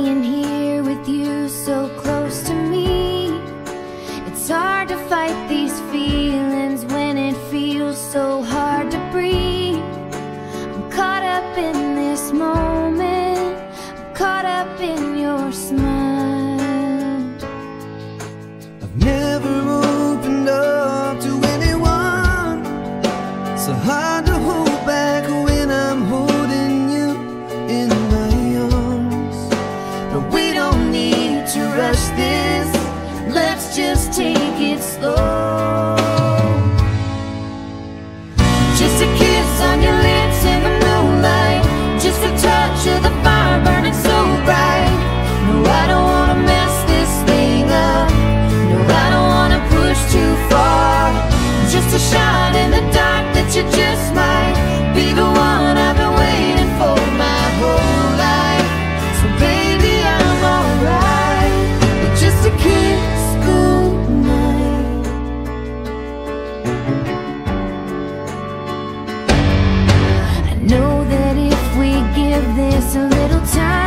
lying here with you so close. Take it slow. a little time.